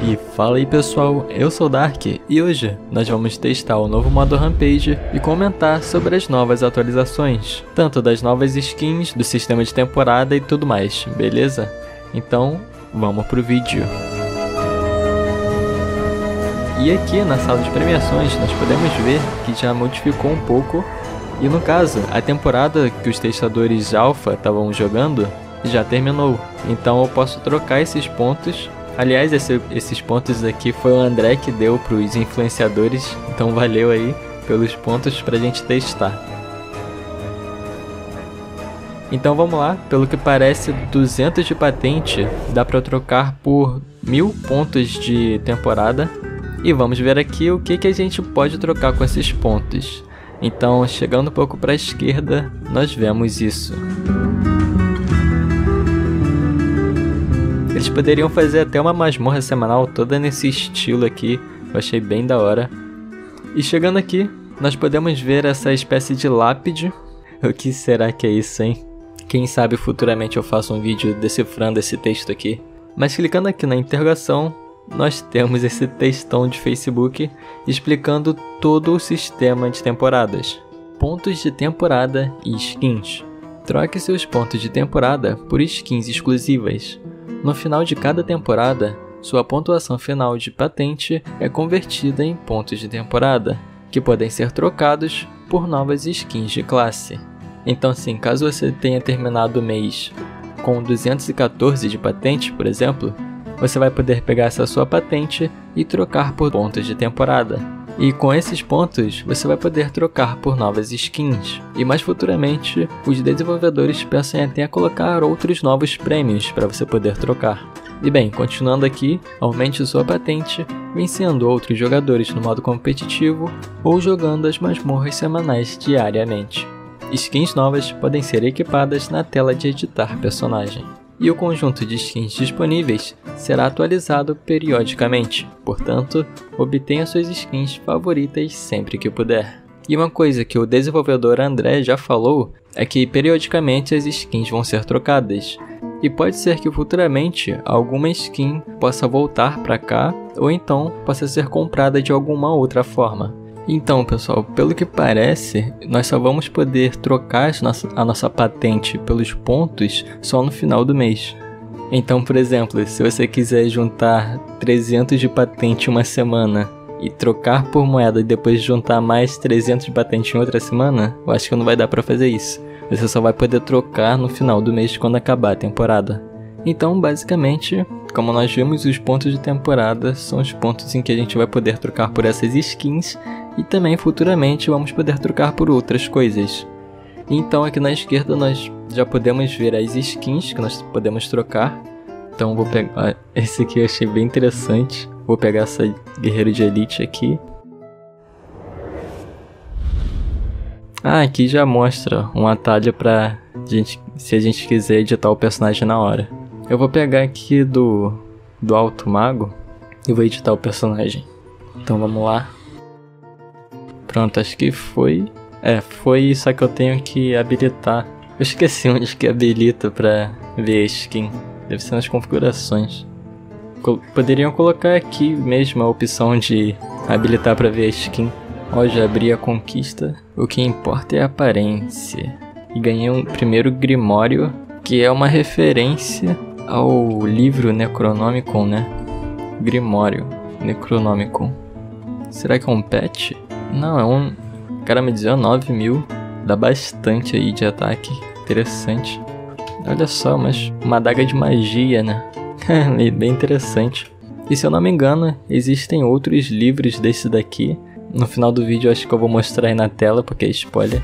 E fala aí pessoal, eu sou Dark e hoje nós vamos testar o novo modo Rampage e comentar sobre as novas atualizações, tanto das novas skins, do sistema de temporada e tudo mais, beleza? Então, vamos pro vídeo. E aqui na sala de premiações nós podemos ver que já modificou um pouco e no caso, a temporada que os testadores alfa estavam jogando já terminou, então eu posso trocar esses pontos Aliás, esse, esses pontos aqui foi o André que deu para os influenciadores, então valeu aí pelos pontos para a gente testar. Então vamos lá, pelo que parece 200 de patente dá para trocar por 1000 pontos de temporada e vamos ver aqui o que, que a gente pode trocar com esses pontos. Então chegando um pouco para a esquerda nós vemos isso. Poderiam fazer até uma masmorra semanal toda nesse estilo aqui, eu achei bem da hora. E chegando aqui, nós podemos ver essa espécie de lápide. O que será que é isso, hein? Quem sabe futuramente eu faço um vídeo decifrando esse texto aqui. Mas clicando aqui na interrogação, nós temos esse textão de Facebook explicando todo o sistema de temporadas. Pontos de temporada e skins. Troque seus pontos de temporada por skins exclusivas. No final de cada temporada, sua pontuação final de patente é convertida em pontos de temporada, que podem ser trocados por novas skins de classe. Então, sim, caso você tenha terminado o mês com 214 de patente, por exemplo, você vai poder pegar essa sua patente e trocar por pontos de temporada. E com esses pontos, você vai poder trocar por novas skins. E mais futuramente, os desenvolvedores pensam até colocar outros novos prêmios para você poder trocar. E bem, continuando aqui, aumente sua patente, vencendo outros jogadores no modo competitivo ou jogando as masmorras semanais diariamente. Skins novas podem ser equipadas na tela de editar personagem e o conjunto de skins disponíveis será atualizado periodicamente, portanto, obtenha suas skins favoritas sempre que puder. E uma coisa que o desenvolvedor André já falou é que periodicamente as skins vão ser trocadas, e pode ser que futuramente alguma skin possa voltar para cá ou então possa ser comprada de alguma outra forma. Então, pessoal, pelo que parece, nós só vamos poder trocar a nossa patente pelos pontos só no final do mês. Então, por exemplo, se você quiser juntar 300 de patente uma semana e trocar por moeda e depois juntar mais 300 de patente em outra semana, eu acho que não vai dar para fazer isso. Você só vai poder trocar no final do mês quando acabar a temporada. Então, basicamente, como nós vimos, os pontos de temporada são os pontos em que a gente vai poder trocar por essas skins e também futuramente vamos poder trocar por outras coisas. Então aqui na esquerda nós já podemos ver as skins que nós podemos trocar. Então vou pegar esse aqui eu achei bem interessante. Vou pegar essa guerreiro de elite aqui. Ah, aqui já mostra um atalho para gente, se a gente quiser editar o personagem na hora. Eu vou pegar aqui do do alto mago e vou editar o personagem. Então vamos lá. Pronto, acho que foi. É, foi só que eu tenho que habilitar. Eu esqueci onde que habilita pra ver a skin. Deve ser nas configurações. Poderiam colocar aqui mesmo a opção de habilitar para ver a skin. Ó, já abri a conquista. O que importa é a aparência. E ganhei um primeiro Grimório, que é uma referência ao livro Necronomicon, né? Grimório Necronomicon. Será que é um pet? Não, é um. Cara, me 19 mil. Dá bastante aí de ataque. Interessante. Olha só, mas uma adaga de magia, né? Bem interessante. E se eu não me engano, existem outros livros desse daqui. No final do vídeo acho que eu vou mostrar aí na tela, porque é spoiler.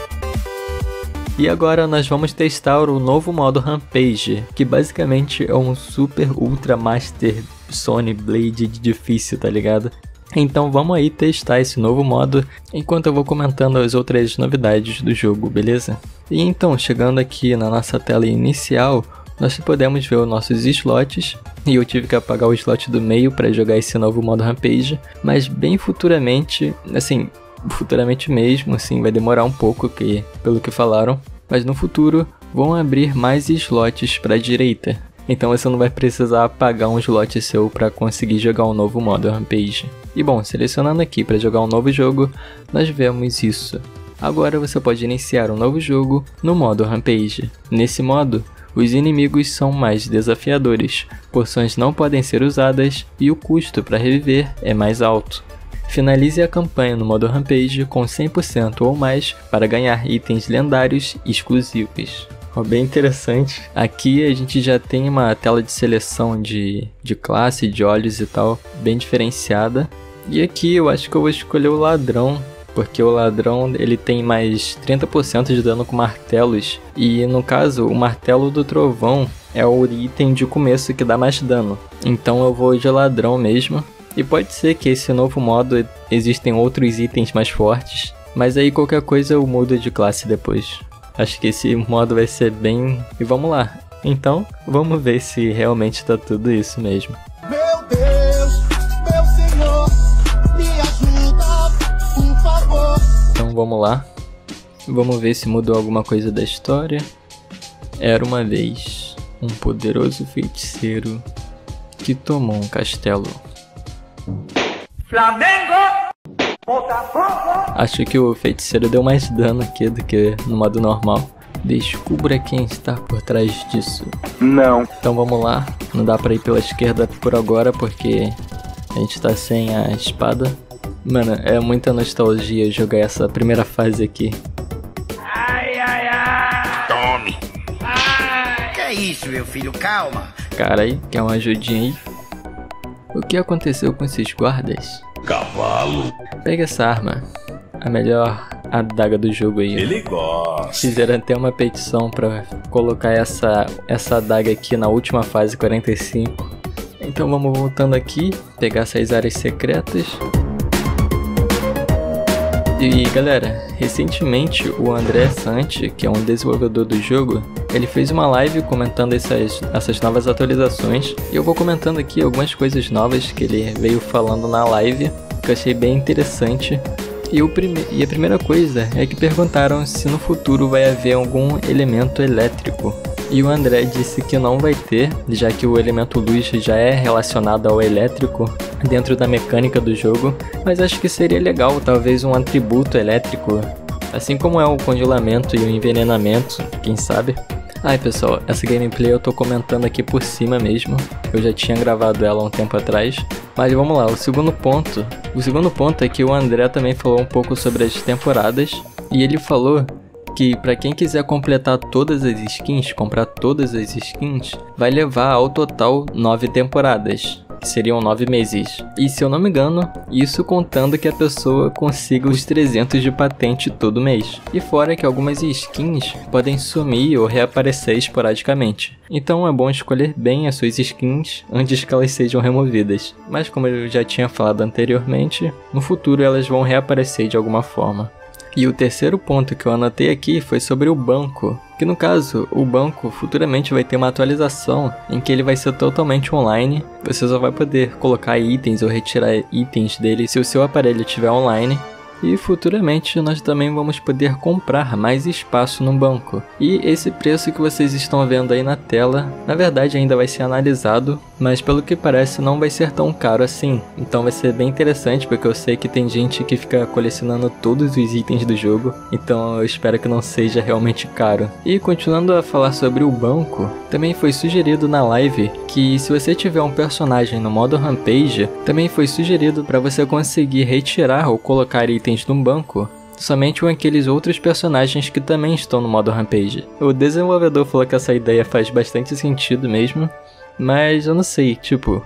E agora nós vamos testar o novo modo Rampage, que basicamente é um super ultra master Sony Blade difícil, tá ligado? Então vamos aí testar esse novo modo enquanto eu vou comentando as outras novidades do jogo, beleza? E então, chegando aqui na nossa tela inicial, nós podemos ver os nossos slots, e eu tive que apagar o slot do meio para jogar esse novo modo Rampage, mas bem futuramente, assim, futuramente mesmo, assim, vai demorar um pouco, que, pelo que falaram, mas no futuro vão abrir mais slots para a direita. Então você não vai precisar pagar um slot seu para conseguir jogar um novo modo Rampage. E bom, selecionando aqui para jogar um novo jogo, nós vemos isso. Agora você pode iniciar um novo jogo no modo Rampage. Nesse modo, os inimigos são mais desafiadores, porções não podem ser usadas e o custo para reviver é mais alto. Finalize a campanha no modo Rampage com 100% ou mais para ganhar itens lendários exclusivos. Bem interessante. Aqui a gente já tem uma tela de seleção de, de classe, de olhos e tal, bem diferenciada. E aqui eu acho que eu vou escolher o ladrão, porque o ladrão ele tem mais 30% de dano com martelos. E no caso, o martelo do trovão é o item de começo que dá mais dano. Então eu vou de ladrão mesmo. E pode ser que esse novo modo existem outros itens mais fortes, mas aí qualquer coisa eu mudo de classe depois. Acho que esse modo vai ser bem. E vamos lá. Então, vamos ver se realmente tá tudo isso mesmo. Meu Deus, meu Senhor, me ajuda, por favor. Então vamos lá. Vamos ver se mudou alguma coisa da história. Era uma vez um poderoso feiticeiro que tomou um castelo. Flamengo! Acho que o feiticeiro deu mais dano aqui do que no modo normal. Descubra quem está por trás disso. Não. Então vamos lá. Não dá pra ir pela esquerda por agora porque a gente tá sem a espada. Mano, é muita nostalgia jogar essa primeira fase aqui. Ai, ai, ai! Tome! Ai. Que é isso, meu filho? Calma! Cara aí, quer uma ajudinha aí? O que aconteceu com esses guardas? Cavalo. Pega essa arma. A melhor adaga do jogo aí. Ele gosta. Fizeram até uma petição para colocar essa, essa adaga aqui na última fase 45. Então vamos voltando aqui, pegar essas áreas secretas. E galera, recentemente o André Santi, que é um desenvolvedor do jogo, ele fez uma live comentando essas, essas novas atualizações. E eu vou comentando aqui algumas coisas novas que ele veio falando na live, que eu achei bem interessante. E, o prime e a primeira coisa é que perguntaram se no futuro vai haver algum elemento elétrico e o André disse que não vai ter, já que o elemento luz já é relacionado ao elétrico dentro da mecânica do jogo, mas acho que seria legal talvez um atributo elétrico, assim como é o congelamento e o envenenamento, quem sabe. Ai pessoal, essa gameplay eu tô comentando aqui por cima mesmo, eu já tinha gravado ela um tempo atrás, mas vamos lá, o segundo ponto. O segundo ponto é que o André também falou um pouco sobre as temporadas, e ele falou que para quem quiser completar todas as skins, comprar todas as skins, vai levar ao total 9 temporadas. Que seriam 9 meses. E se eu não me engano, isso contando que a pessoa consiga os 300 de patente todo mês. E fora que algumas skins podem sumir ou reaparecer esporadicamente. Então é bom escolher bem as suas skins antes que elas sejam removidas. Mas como eu já tinha falado anteriormente, no futuro elas vão reaparecer de alguma forma. E o terceiro ponto que eu anotei aqui foi sobre o banco, que no caso, o banco futuramente vai ter uma atualização em que ele vai ser totalmente online. Você só vai poder colocar itens ou retirar itens dele se o seu aparelho estiver online e futuramente nós também vamos poder comprar mais espaço no banco. E esse preço que vocês estão vendo aí na tela, na verdade ainda vai ser analisado, mas pelo que parece não vai ser tão caro assim. Então vai ser bem interessante porque eu sei que tem gente que fica colecionando todos os itens do jogo, então eu espero que não seja realmente caro. E continuando a falar sobre o banco, também foi sugerido na live que se você tiver um personagem no modo Rampage, também foi sugerido para você conseguir retirar ou colocar itens num banco somente com aqueles outros personagens que também estão no modo Rampage. O desenvolvedor falou que essa ideia faz bastante sentido mesmo, mas eu não sei, tipo,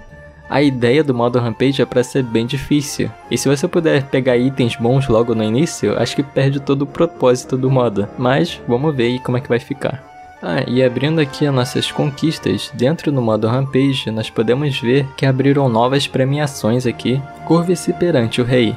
a ideia do modo Rampage é para ser bem difícil. E se você puder pegar itens bons logo no início, acho que perde todo o propósito do modo. Mas vamos ver aí como é que vai ficar. Ah, e abrindo aqui as nossas conquistas, dentro do modo Rampage, nós podemos ver que abriram novas premiações aqui. Curve-se perante o rei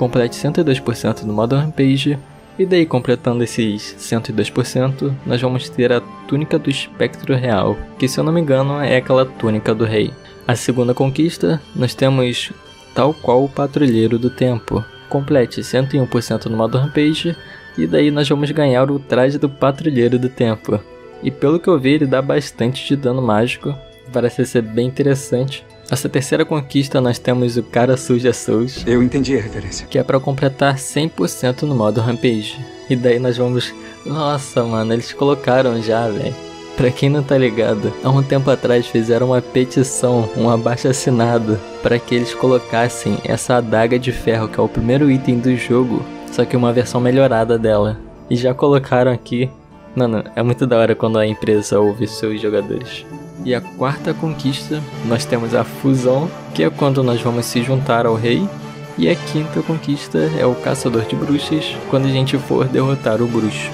complete 102% no modo Rampage, e daí completando esses 102%, nós vamos ter a Túnica do Espectro Real, que se eu não me engano é aquela túnica do rei. A segunda conquista, nós temos tal qual o Patrulheiro do Tempo. Complete 101% no modo Rampage, e daí nós vamos ganhar o traje do Patrulheiro do Tempo. E pelo que eu vi, ele dá bastante de dano mágico. Parece ser bem interessante. Essa terceira conquista nós temos o Cara Suja Souls. Eu entendi a referência. Que é para completar 100% no modo Rampage. E daí nós vamos... Nossa, mano, eles colocaram já, velho. Pra quem não tá ligado, há um tempo atrás fizeram uma petição, um abaixo assinado, para que eles colocassem essa adaga de ferro, que é o primeiro item do jogo, só que uma versão melhorada dela. E já colocaram aqui. Mano, é muito da hora quando a empresa ouve seus jogadores. E a quarta conquista, nós temos a fusão, que é quando nós vamos se juntar ao rei. E a quinta conquista é o caçador de bruxas, quando a gente for derrotar o bruxo.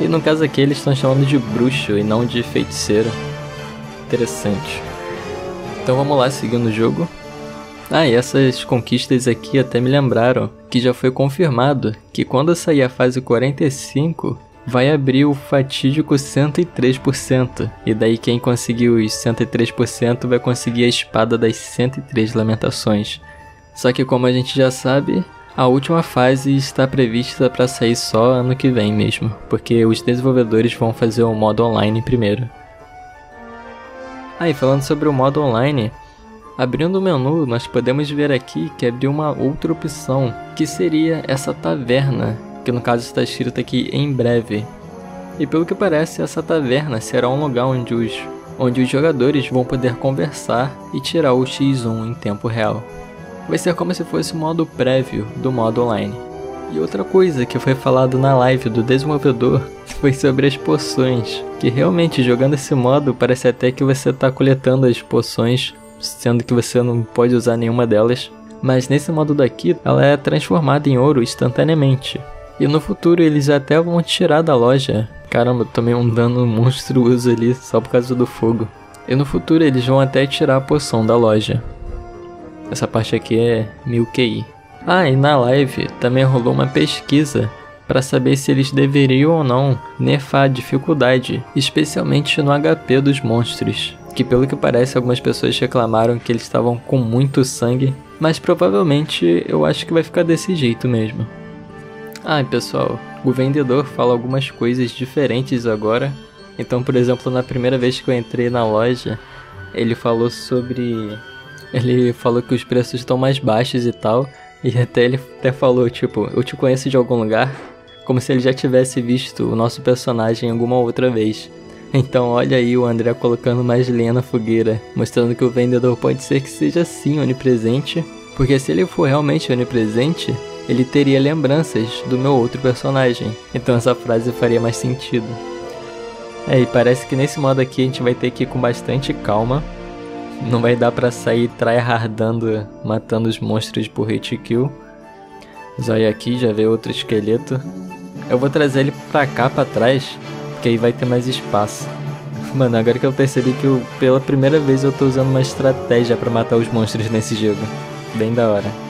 E no caso aqui eles estão chamando de bruxo e não de feiticeiro. Interessante. Então vamos lá, seguindo o jogo. Ah, e essas conquistas aqui até me lembraram que já foi confirmado que quando sair a fase 45 vai abrir o fatídico 103%. E daí quem conseguir os 103% vai conseguir a espada das 103 lamentações. Só que como a gente já sabe, a última fase está prevista para sair só ano que vem mesmo, porque os desenvolvedores vão fazer o modo online primeiro. Aí, ah, falando sobre o modo online, abrindo o menu, nós podemos ver aqui que abriu uma outra opção, que seria essa taverna, que no caso está escrito aqui em breve. E pelo que parece, essa taverna será um lugar onde os, onde os jogadores vão poder conversar e tirar o X1 em tempo real vai ser como se fosse o modo prévio do modo online. E outra coisa que foi falado na live do desenvolvedor foi sobre as poções, que realmente jogando esse modo parece até que você está coletando as poções, sendo que você não pode usar nenhuma delas. Mas nesse modo daqui, ela é transformada em ouro instantaneamente. E no futuro eles até vão tirar da loja. Caramba, tomei um dano monstruoso ali só por causa do fogo. E no futuro eles vão até tirar a poção da loja. Essa parte aqui é 1000 QI. Ah, e na live também rolou uma pesquisa para saber se eles deveriam ou não nerfar a dificuldade, especialmente no HP dos monstros. Que pelo que parece algumas pessoas reclamaram que eles estavam com muito sangue, mas provavelmente eu acho que vai ficar desse jeito mesmo. Ah, pessoal, o vendedor fala algumas coisas diferentes agora. Então, por exemplo, na primeira vez que eu entrei na loja, ele falou sobre ele falou que os preços estão mais baixos e tal. E até ele até falou, tipo, eu te conheço de algum lugar? Como se ele já tivesse visto o nosso personagem alguma outra vez. Então olha aí o André colocando mais lenha na fogueira, mostrando que o vendedor pode ser que seja sim onipresente, porque se ele for realmente onipresente, ele teria lembranças do meu outro personagem. Então essa frase faria mais sentido. É, e parece que nesse modo aqui a gente vai ter que ir com bastante calma, não vai dar pra sair tryhardando, matando os monstros por hit kill. Zóia aqui, já veio outro esqueleto. Eu vou trazer ele pra cá, pra trás, porque aí vai ter mais espaço. Mano, agora que eu percebi que eu, pela primeira vez eu tô usando uma estratégia para matar os monstros nesse jogo. Bem da hora.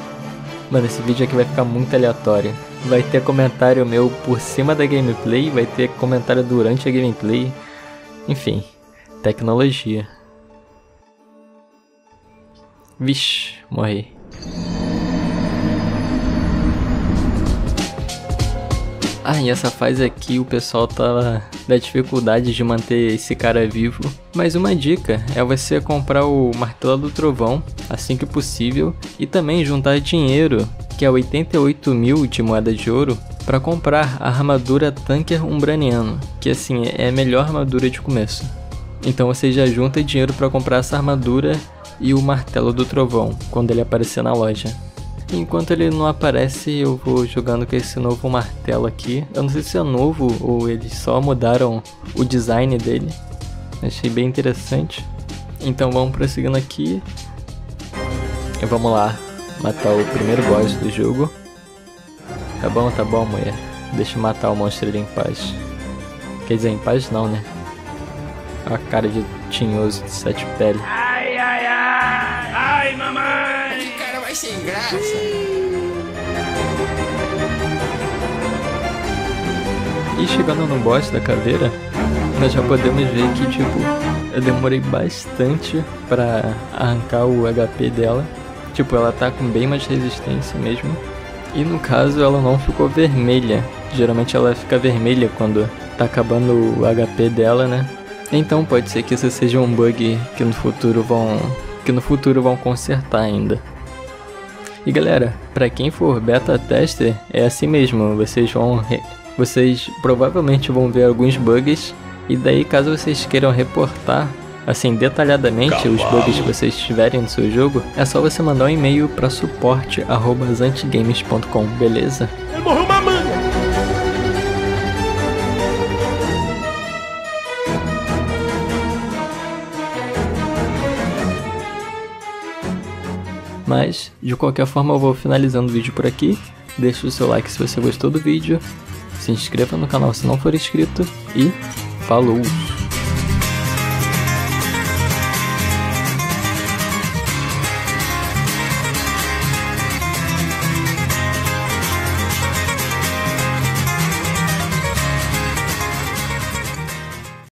Mano, esse vídeo aqui vai ficar muito aleatório. Vai ter comentário meu por cima da gameplay, vai ter comentário durante a gameplay. Enfim, tecnologia. Vixe, morri. Ah, e essa fase aqui o pessoal tava da dificuldade de manter esse cara vivo. Mas uma dica é você comprar o Martelo do Trovão assim que possível e também juntar dinheiro, que é 88 mil de moeda de ouro, para comprar a armadura Tanker Umbraniano, que assim é a melhor armadura de começo. Então você já junta dinheiro para comprar essa armadura e o Martelo do Trovão, quando ele aparecer na loja. Enquanto ele não aparece, eu vou jogando com esse novo martelo aqui. Eu não sei se é novo ou eles só mudaram o design dele. Achei bem interessante. Então vamos prosseguindo aqui. E vamos lá, matar o primeiro boss do jogo. Tá bom, tá bom, mulher. Deixa eu matar o monstro ali em paz. Quer dizer, em paz não, né? A cara de tinhoso de sete pele. Ai, mamãe! Que cara sem graça. E chegando no boss da caveira, nós já podemos ver que, tipo, eu demorei bastante para arrancar o HP dela. Tipo, ela tá com bem mais resistência mesmo. E no caso, ela não ficou vermelha. Geralmente ela fica vermelha quando tá acabando o HP dela, né? Então pode ser que isso seja um bug que no futuro vão que no futuro vão consertar ainda. E galera, para quem for beta tester, é assim mesmo, vocês vão vocês provavelmente vão ver alguns bugs e daí caso vocês queiram reportar assim detalhadamente Cavalo. os bugs que vocês tiverem no seu jogo, é só você mandar um e-mail para suporte@zantigames.com, beleza? Ele morreu Mas, de qualquer forma, eu vou finalizando o vídeo por aqui. Deixe o seu like se você gostou do vídeo. Se inscreva no canal se não for inscrito. E falou!